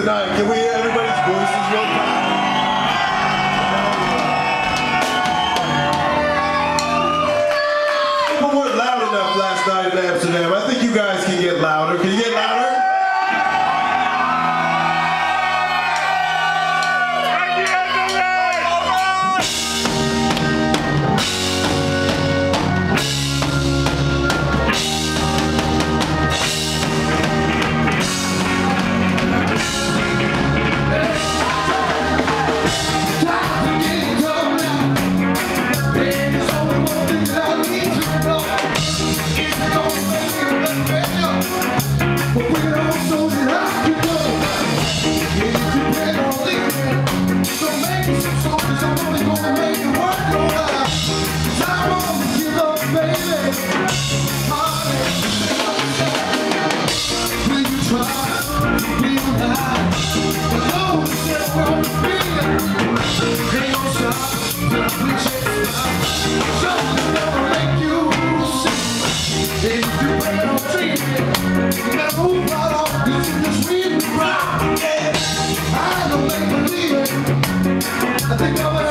tonight. Can we hear everybody's voices real quick? Weren't loud enough last night in Amsterdam. I think you guys can get louder. Can you I think I'm